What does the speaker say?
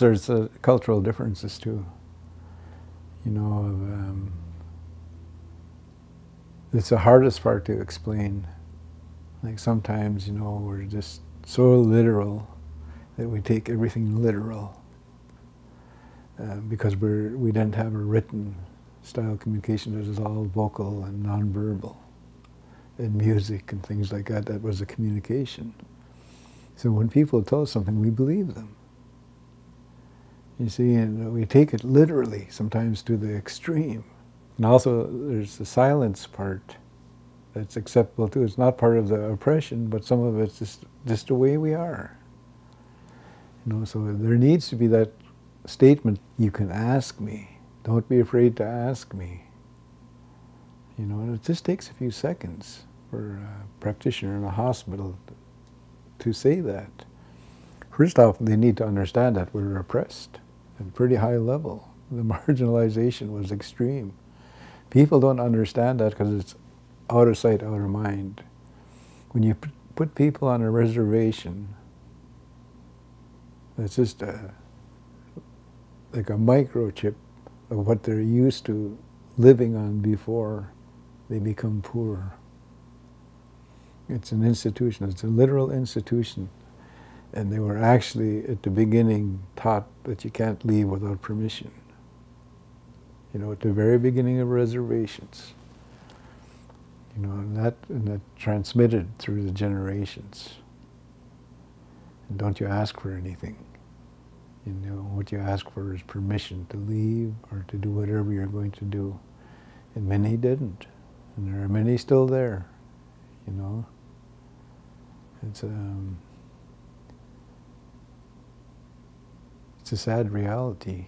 There's uh, cultural differences too. You know, um, it's the hardest part to explain. Like sometimes, you know, we're just so literal that we take everything literal uh, because we're, we didn't have a written style of communication that is all vocal and nonverbal and music and things like that. That was a communication. So when people tell us something, we believe them. You see, and we take it literally, sometimes to the extreme. And also, there's the silence part that's acceptable too. It's not part of the oppression, but some of it's just, just the way we are. You know, so there needs to be that statement, you can ask me. Don't be afraid to ask me. You know, it just takes a few seconds for a practitioner in a hospital to say that. First off, they need to understand that we're oppressed a pretty high level. The marginalization was extreme. People don't understand that because it's out of sight, out of mind. When you put people on a reservation, it's just a, like a microchip of what they're used to living on before they become poor. It's an institution, it's a literal institution and they were actually, at the beginning, taught that you can't leave without permission. You know, at the very beginning of reservations. You know, and that, and that transmitted through the generations. And don't you ask for anything. You know, what you ask for is permission to leave or to do whatever you're going to do. And many didn't. And there are many still there, you know. It's, um, it's a sad reality.